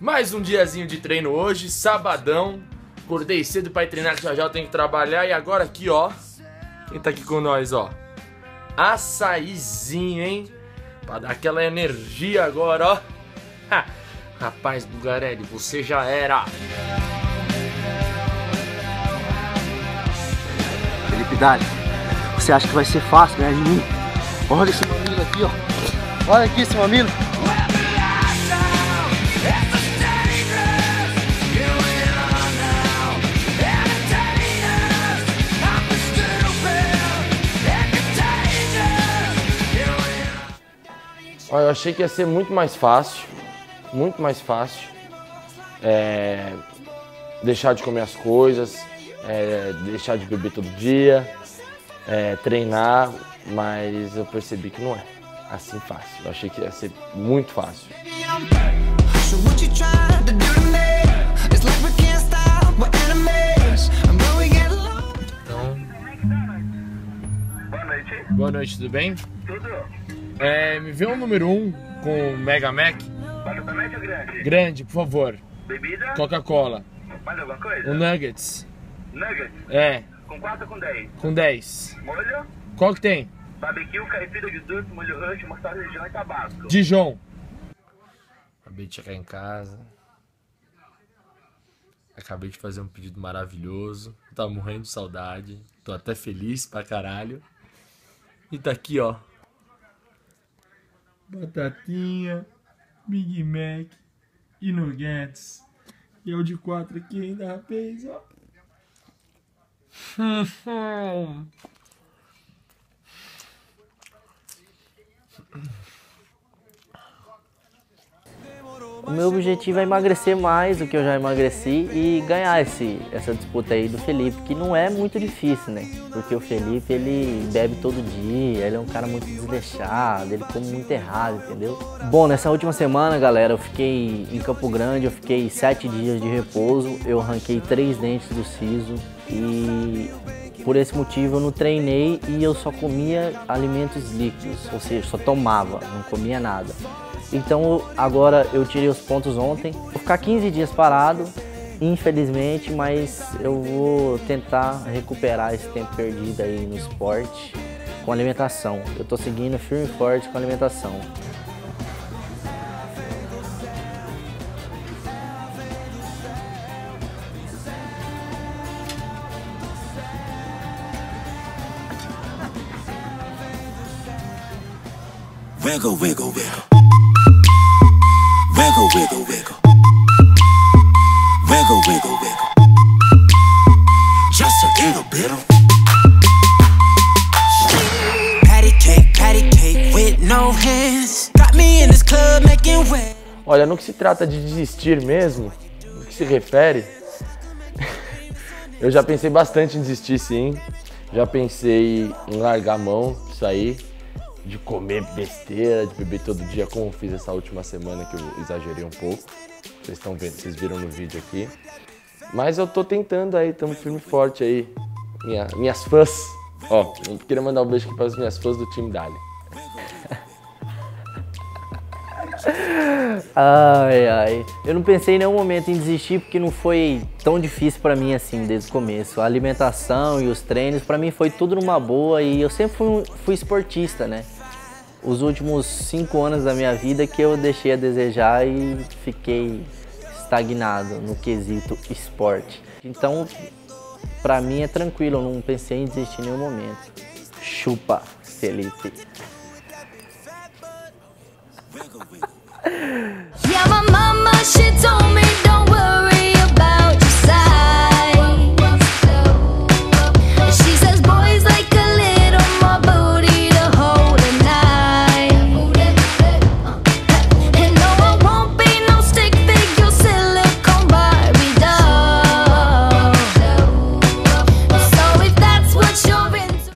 Mais um diazinho de treino hoje, sabadão. Acordei cedo ir treinar já já tenho que trabalhar. E agora aqui, ó. Quem tá aqui com nós, ó? Açaizinho, hein? Pra dar aquela energia agora, ó. Rapaz, Bugarelli, você já era. Felipe Dali, você acha que vai ser fácil ganhar de mim? Olha esse mamilo aqui, ó. Olha aqui esse mamilo. Olha, eu achei que ia ser muito mais fácil, muito mais fácil. É, deixar de comer as coisas, é, deixar de beber todo dia, é, treinar, mas eu percebi que não é assim fácil. Eu achei que ia ser muito fácil. Então, Boa noite. boa noite, tudo bem? Tudo? É, me vê um número 1 um com Mega Mac Batata média ou grande? grande, por favor. Bebida? Coca-Cola. Mais alguma coisa? Um Nuggets. Nuggets? É, Com 4 ou com 10? com 10. Molho? Qual que tem? Barbecue, caipira de doce, molho roxo, mostarda, região e tabasco. Dijon. Acabei de chegar em casa. Acabei de fazer um pedido maravilhoso. Tava morrendo de saudade. Tô até feliz pra caralho. E tá aqui, ó. Batatinha, Big Mac e nuggets. E o de 4 aqui ainda, rapaz, ó. O meu objetivo é emagrecer mais do que eu já emagreci e ganhar esse, essa disputa aí do Felipe, que não é muito difícil, né? Porque o Felipe, ele bebe todo dia, ele é um cara muito desleixado, ele come muito errado, entendeu? Bom, nessa última semana, galera, eu fiquei em Campo Grande, eu fiquei sete dias de repouso, eu arranquei três dentes do siso e por esse motivo eu não treinei e eu só comia alimentos líquidos, ou seja, só tomava, não comia nada. Então agora eu tirei os pontos ontem. Vou ficar 15 dias parado, infelizmente, mas eu vou tentar recuperar esse tempo perdido aí no esporte com alimentação. Eu tô seguindo firme e forte com alimentação. wiggle, wiggle, wiggle. Wiggle, wiggle, wiggle. Wiggle, wiggle, wiggle. Just a little bit of. Cake, cake with no hands. Me in this club making way. Olha, no que se trata de desistir mesmo, no que se refere, eu já pensei bastante em desistir sim. Já pensei em largar a mão aí, de comer besteira, de beber todo dia, como fiz essa última semana que eu exagerei um pouco. Vocês estão vendo, vocês viram no vídeo aqui. Mas eu tô tentando aí, tamo firme e forte aí. Minha- minhas fãs. Ó, eu queria mandar um beijo aqui para as minhas fãs do time Dali. Ai, ai. Eu não pensei em nenhum momento em desistir porque não foi tão difícil pra mim assim desde o começo. A alimentação e os treinos pra mim foi tudo numa boa e eu sempre fui, fui esportista, né? Os últimos cinco anos da minha vida que eu deixei a desejar e fiquei estagnado no quesito esporte. Então, pra mim é tranquilo, eu não pensei em desistir em nenhum momento. Chupa, Felipe. Yeah, my mama, she told me don't worry